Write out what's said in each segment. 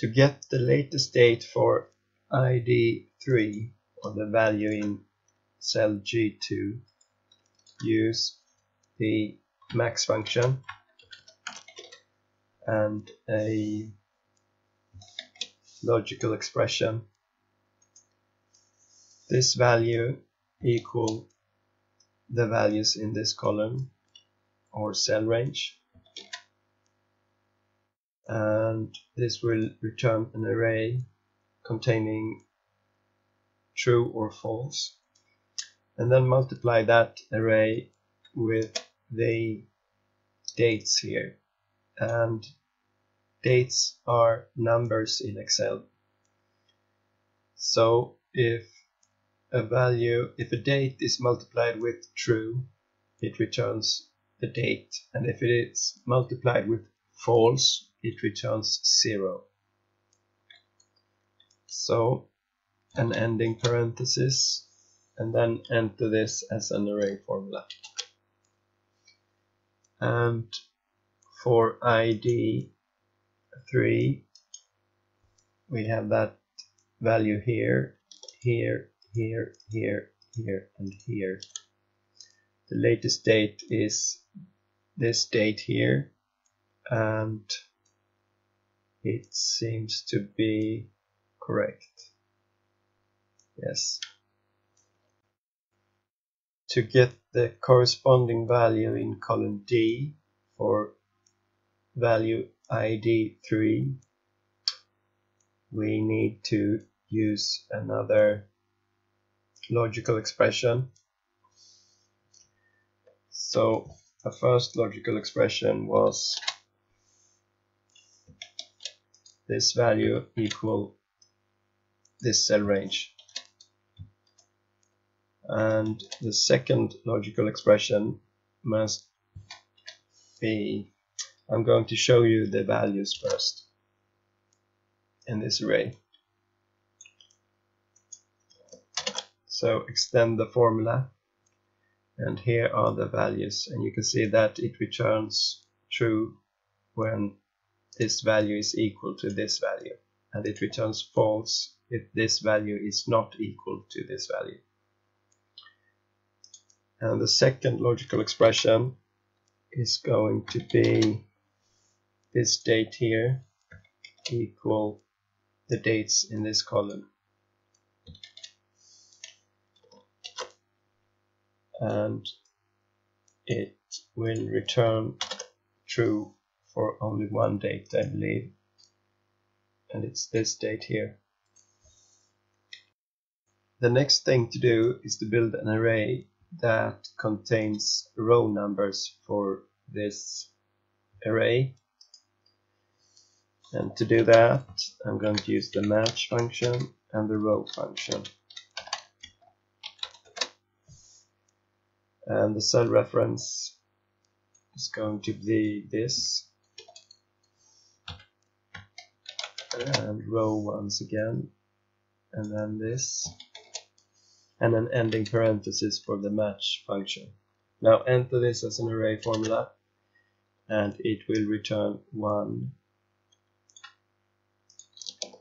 To get the latest date for ID3 or the value in cell G2 use the max function and a logical expression. This value equal the values in this column or cell range and this will return an array containing true or false and then multiply that array with the dates here. And dates are numbers in Excel. So if a value if a date is multiplied with true it returns the date. And if it is multiplied with false it returns 0. So an ending parenthesis and then enter this as an array formula. And for ID 3 we have that value here, here, here, here, here and here. The latest date is this date here and it seems to be correct. Yes. To get the corresponding value in column D for value ID 3 we need to use another logical expression. So the first logical expression was this value equal this cell range. And the second logical expression must be I'm going to show you the values first in this array. So extend the formula and here are the values. And you can see that it returns true when this value is equal to this value and it returns false if this value is not equal to this value. And the second logical expression is going to be this date here equal the dates in this column. And it will return true for only one date I believe. And it's this date here. The next thing to do is to build an array that contains row numbers for this array. And to do that I'm going to use the match function and the row function. And the cell reference is going to be this and row once again. And then this. And an ending parenthesis for the match function. Now enter this as an array formula. And it will return 1,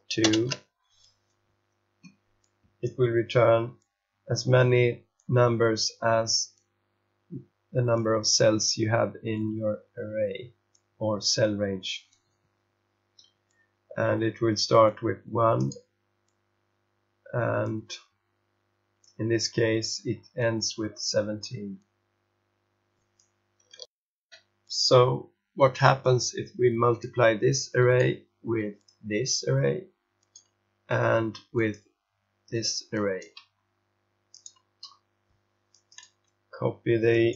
2, it will return as many numbers as the number of cells you have in your array or cell range and it will start with 1 and in this case it ends with 17 so what happens if we multiply this array with this array and with this array? Copy the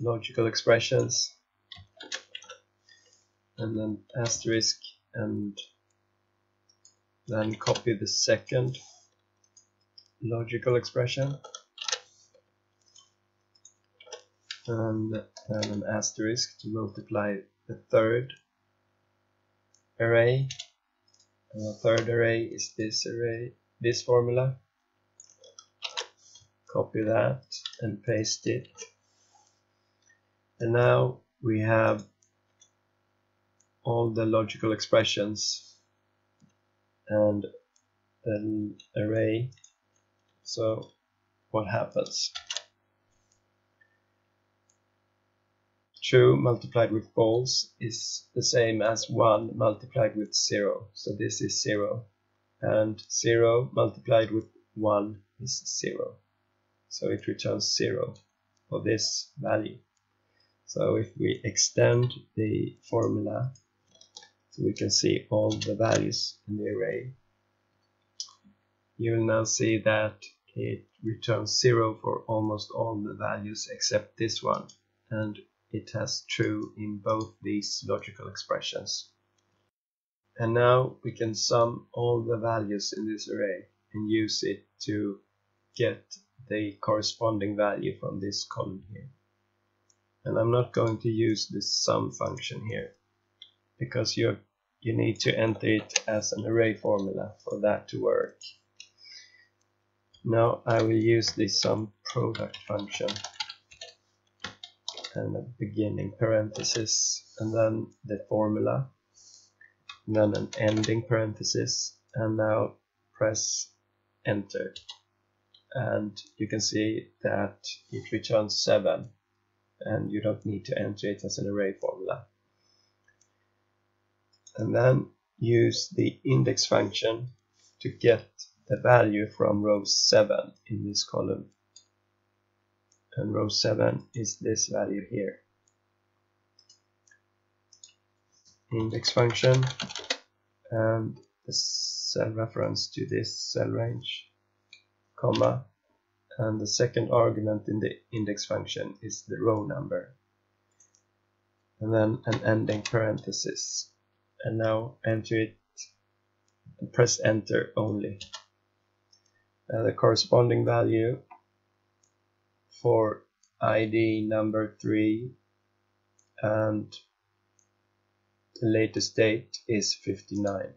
logical expressions and then asterisk and then copy the second logical expression. And then an asterisk to multiply the third array. And the third array is this array this formula. Copy that and paste it. And now we have all the logical expressions and an array. So what happens? True multiplied with false is the same as 1 multiplied with 0 so this is 0 and 0 multiplied with 1 is 0 so it returns 0 for this value. So if we extend the formula so we can see all the values in the array you will now see that it returns 0 for almost all the values except this one and it has true in both these logical expressions. And now we can sum all the values in this array and use it to get the corresponding value from this column here. And I'm not going to use this sum function here because you you need to enter it as an array formula for that to work. Now I will use the sum product function and a beginning parenthesis and then the formula and then an ending parenthesis and now press enter and you can see that it returns 7 and you don't need to enter it as an array formula and then use the index function to get the value from row 7 in this column. And row 7 is this value here. Index function and the cell reference to this cell range, comma, and the second argument in the index function is the row number. And then an ending parenthesis. And now enter it. Press enter only. Uh, the corresponding value for ID number 3 and the latest date is 59